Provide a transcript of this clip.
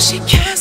she can't